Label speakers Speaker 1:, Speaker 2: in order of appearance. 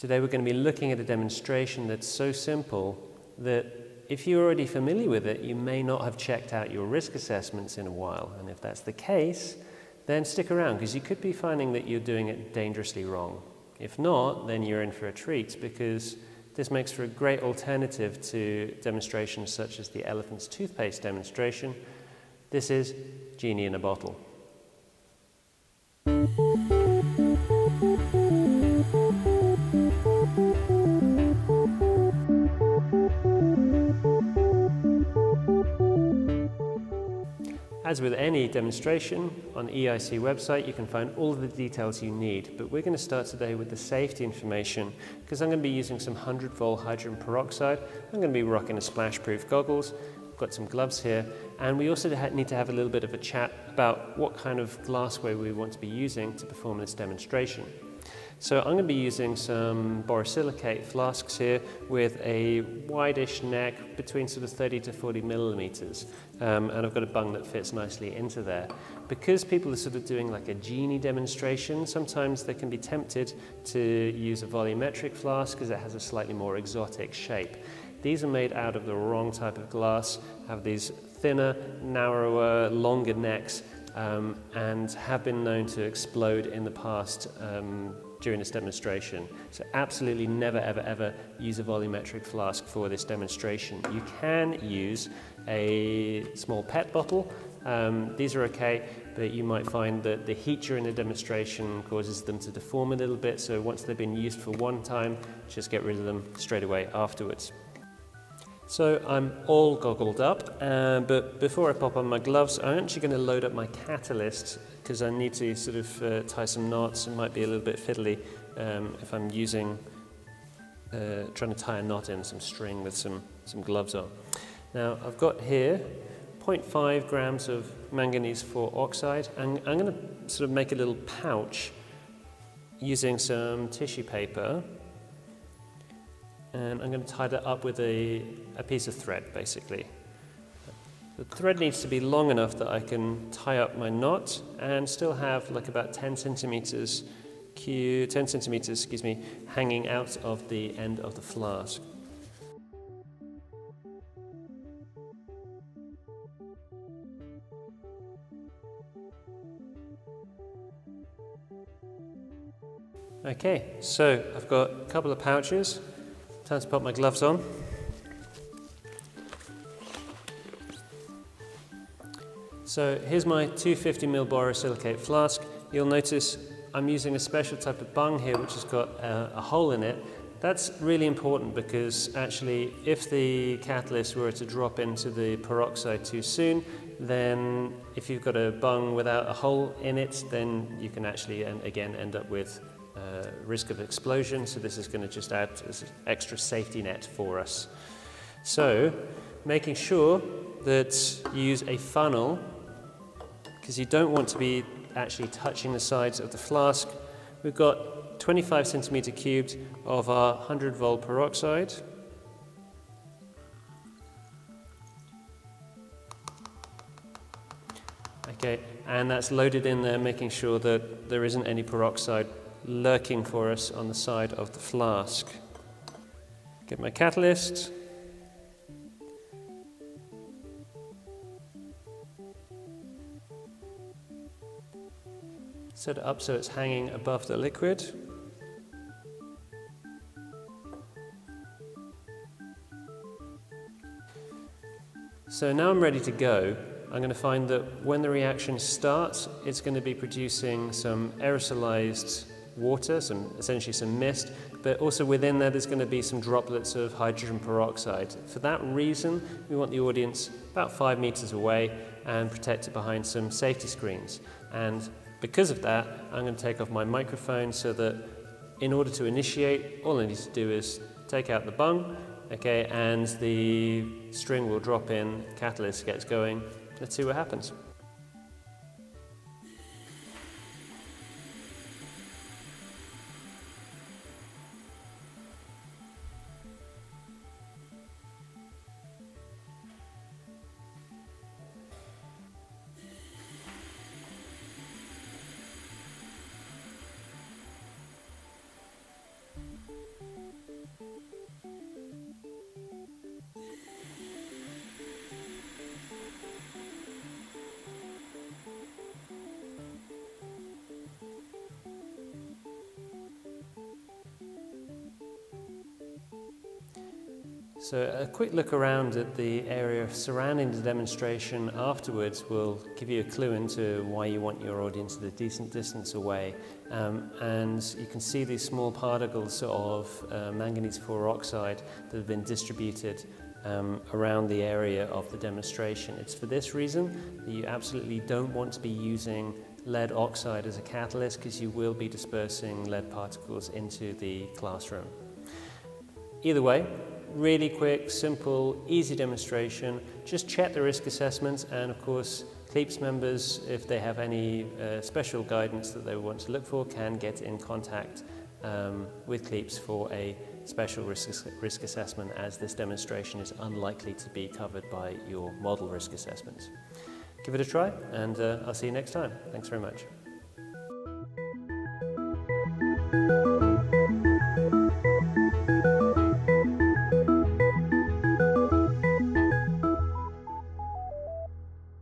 Speaker 1: Today we're going to be looking at a demonstration that's so simple that if you're already familiar with it, you may not have checked out your risk assessments in a while. And if that's the case, then stick around because you could be finding that you're doing it dangerously wrong. If not, then you're in for a treat because this makes for a great alternative to demonstrations such as the elephant's toothpaste demonstration. This is Genie in a Bottle. As with any demonstration, on the EIC website you can find all of the details you need, but we're going to start today with the safety information because I'm going to be using some 100 volt hydrogen peroxide. I'm going to be rocking a splash proof goggles, I've got some gloves here, and we also need to have a little bit of a chat about what kind of glassware we want to be using to perform this demonstration. So I'm going to be using some borosilicate flasks here with a wideish neck between sort of 30 to 40 millimeters. Um, and I've got a bung that fits nicely into there. Because people are sort of doing like a genie demonstration, sometimes they can be tempted to use a volumetric flask because it has a slightly more exotic shape. These are made out of the wrong type of glass, have these thinner, narrower, longer necks, um, and have been known to explode in the past um, during this demonstration. So absolutely never, ever, ever use a volumetric flask for this demonstration. You can use a small PET bottle. Um, these are okay, but you might find that the heat during the demonstration causes them to deform a little bit. So once they've been used for one time, just get rid of them straight away afterwards. So I'm all goggled up, uh, but before I pop on my gloves, I'm actually going to load up my catalyst because I need to sort of uh, tie some knots. It might be a little bit fiddly um, if I'm using, uh, trying to tie a knot in some string with some, some gloves on. Now I've got here 0.5 grams of manganese 4 oxide, and I'm going to sort of make a little pouch using some tissue paper and I'm going to tie that up with a, a piece of thread basically. The thread needs to be long enough that I can tie up my knot and still have like about 10 centimeters, 10 centimeters, excuse me, hanging out of the end of the flask. Okay, so I've got a couple of pouches. Time to put my gloves on. So here's my 250ml borosilicate flask. You'll notice I'm using a special type of bung here which has got a, a hole in it. That's really important because actually if the catalyst were to drop into the peroxide too soon, then if you've got a bung without a hole in it, then you can actually, again, end up with uh, risk of explosion, so this is going to just add as an extra safety net for us. So, making sure that you use a funnel, because you don't want to be actually touching the sides of the flask. We've got 25 centimeter cubed of our 100 volt peroxide. Okay, and that's loaded in there, making sure that there isn't any peroxide lurking for us on the side of the flask. Get my catalyst. Set it up so it's hanging above the liquid. So now I'm ready to go. I'm going to find that when the reaction starts, it's going to be producing some aerosolized water, some essentially some mist, but also within there there's going to be some droplets of hydrogen peroxide. For that reason, we want the audience about five meters away and protected behind some safety screens. And because of that, I'm going to take off my microphone so that in order to initiate, all I need to do is take out the bung, okay, and the string will drop in, catalyst gets going. Let's see what happens. So a quick look around at the area surrounding the demonstration afterwards will give you a clue into why you want your audience at a decent distance away. Um, and you can see these small particles of uh, manganese 4 oxide that have been distributed um, around the area of the demonstration. It's for this reason that you absolutely don't want to be using lead oxide as a catalyst because you will be dispersing lead particles into the classroom. Either way, really quick, simple, easy demonstration. Just check the risk assessments and of course CLEAPSS members, if they have any uh, special guidance that they want to look for, can get in contact um, with CLEAPSS for a special risk, risk assessment as this demonstration is unlikely to be covered by your model risk assessments. Give it a try and uh, I'll see you next time. Thanks very much.